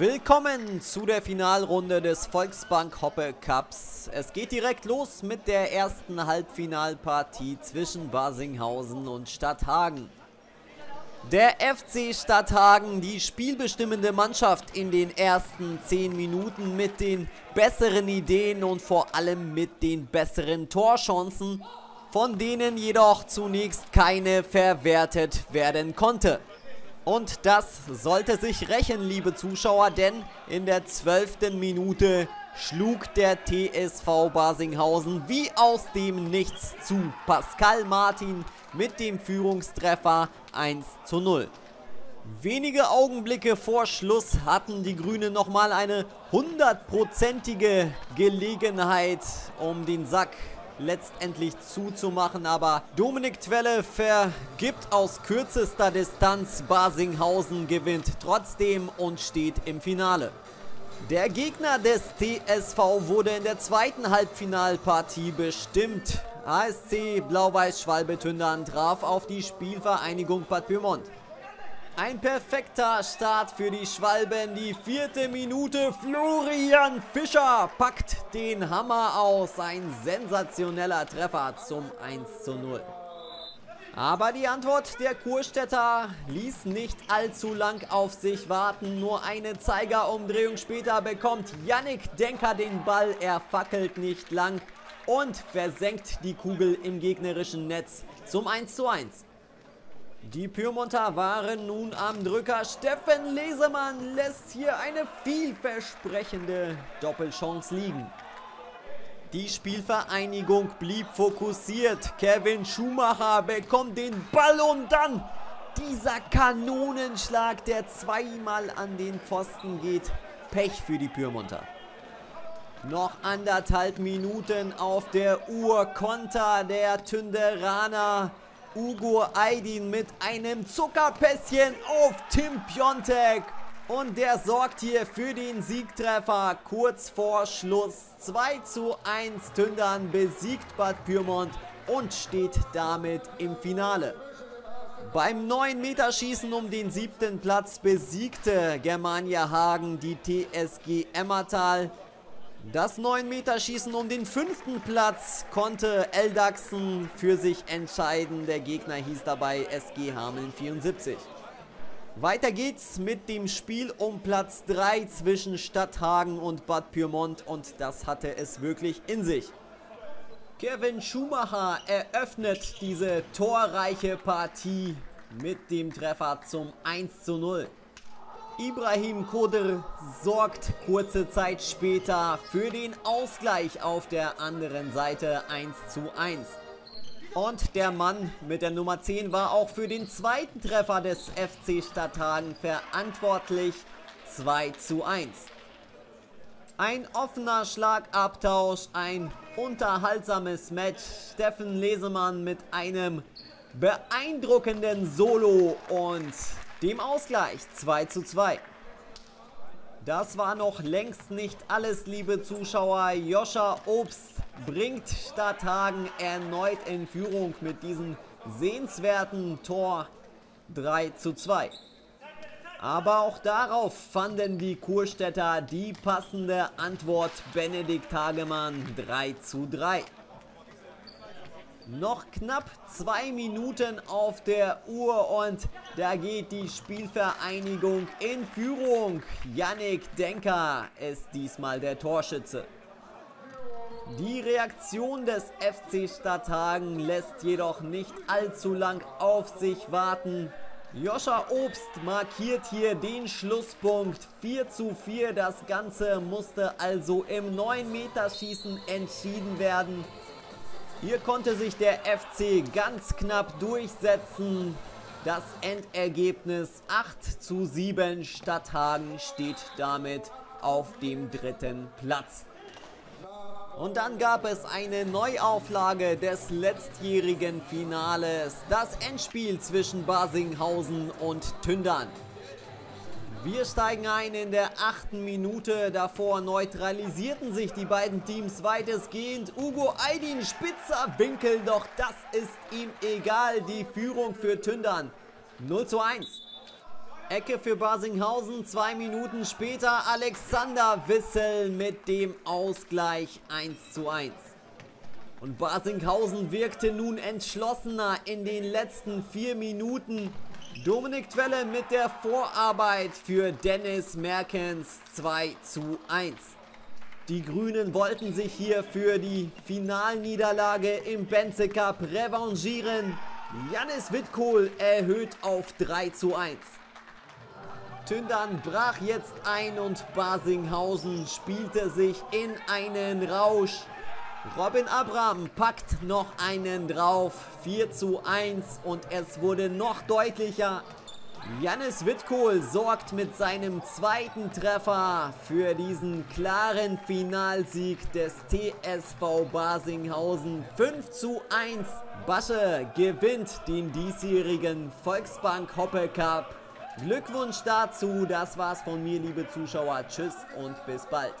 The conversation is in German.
Willkommen zu der Finalrunde des Volksbank Hoppe Cups. Es geht direkt los mit der ersten Halbfinalpartie zwischen Basinghausen und Stadthagen. Der FC Stadthagen, die spielbestimmende Mannschaft in den ersten 10 Minuten mit den besseren Ideen und vor allem mit den besseren Torchancen, von denen jedoch zunächst keine verwertet werden konnte. Und das sollte sich rächen, liebe Zuschauer, denn in der zwölften Minute schlug der TSV Basinghausen wie aus dem Nichts zu Pascal Martin mit dem Führungstreffer 1 zu 0. Wenige Augenblicke vor Schluss hatten die Grünen nochmal eine hundertprozentige Gelegenheit, um den Sack letztendlich zuzumachen. Aber Dominik Twelle vergibt aus kürzester Distanz. Basinghausen gewinnt trotzdem und steht im Finale. Der Gegner des TSV wurde in der zweiten Halbfinalpartie bestimmt. ASC Blau-Weiß-Schwalbe-Tündern traf auf die Spielvereinigung Bad Pyrmont. Ein perfekter Start für die Schwalben. Die vierte Minute. Florian Fischer packt den Hammer aus. Ein sensationeller Treffer zum 1 zu 0. Aber die Antwort der Kurstädter ließ nicht allzu lang auf sich warten. Nur eine Zeigerumdrehung später bekommt Yannick Denker den Ball. Er fackelt nicht lang und versenkt die Kugel im gegnerischen Netz zum 1 zu 1. Die Pyrmonter waren nun am Drücker. Steffen Lesemann lässt hier eine vielversprechende Doppelchance liegen. Die Spielvereinigung blieb fokussiert. Kevin Schumacher bekommt den Ball und dann dieser Kanonenschlag, der zweimal an den Pfosten geht. Pech für die Pyrmonter. Noch anderthalb Minuten auf der Uhr. Konter der Tünderaner. Ugo Aydin mit einem Zuckerpässchen auf Tim Piontek. Und der sorgt hier für den Siegtreffer kurz vor Schluss. 2 zu 1 Tündern besiegt Bad Pyrmont und steht damit im Finale. Beim 9-Meter-Schießen um den siebten Platz besiegte Germania Hagen die TSG Emmertal. Das 9-Meter-Schießen um den fünften Platz konnte Eldachsen für sich entscheiden. Der Gegner hieß dabei SG Hameln 74. Weiter geht's mit dem Spiel um Platz 3 zwischen Stadthagen und Bad Pyrmont und das hatte es wirklich in sich. Kevin Schumacher eröffnet diese torreiche Partie mit dem Treffer zum 1 zu 0. Ibrahim Kodir sorgt kurze Zeit später für den Ausgleich auf der anderen Seite 1 zu 1. Und der Mann mit der Nummer 10 war auch für den zweiten Treffer des FC Stadthagen verantwortlich 2 zu 1. Ein offener Schlagabtausch, ein unterhaltsames Match. Steffen Lesemann mit einem beeindruckenden Solo und dem Ausgleich 2 zu 2. Das war noch längst nicht alles, liebe Zuschauer. Joscha Obst bringt Stadthagen erneut in Führung mit diesem sehenswerten Tor 3 zu 2. Aber auch darauf fanden die Kurstädter die passende Antwort. Benedikt Hagemann 3 zu 3. Noch knapp zwei Minuten auf der Uhr und da geht die Spielvereinigung in Führung. Yannick Denker ist diesmal der Torschütze. Die Reaktion des FC Stadthagen lässt jedoch nicht allzu lang auf sich warten. Joscha Obst markiert hier den Schlusspunkt 4 zu 4. Das Ganze musste also im 9-Meter-Schießen entschieden werden. Hier konnte sich der FC ganz knapp durchsetzen. Das Endergebnis 8 zu 7. Stadthagen steht damit auf dem dritten Platz. Und dann gab es eine Neuauflage des letztjährigen Finales. Das Endspiel zwischen Basinghausen und Tündern. Wir steigen ein in der achten Minute. Davor neutralisierten sich die beiden Teams weitestgehend. Ugo Aydin, spitzer Winkel, doch das ist ihm egal. Die Führung für Tündern 0 zu 1. Ecke für Basinghausen. Zwei Minuten später Alexander Wissel mit dem Ausgleich 1 zu 1. Und Basinghausen wirkte nun entschlossener in den letzten vier Minuten. Dominik Twelle mit der Vorarbeit für Dennis Merkens 2 zu 1. Die Grünen wollten sich hier für die Finalniederlage im Benze Cup revanchieren. Janis Wittkohl erhöht auf 3 zu 1. Tündern brach jetzt ein und Basinghausen spielte sich in einen Rausch. Robin Abraham packt noch einen drauf. 4 zu 1 und es wurde noch deutlicher. Jannis Wittkohl sorgt mit seinem zweiten Treffer für diesen klaren Finalsieg des TSV Basinghausen. 5 zu 1. Basche gewinnt den diesjährigen Volksbank Hoppe Cup. Glückwunsch dazu. Das war's von mir, liebe Zuschauer. Tschüss und bis bald.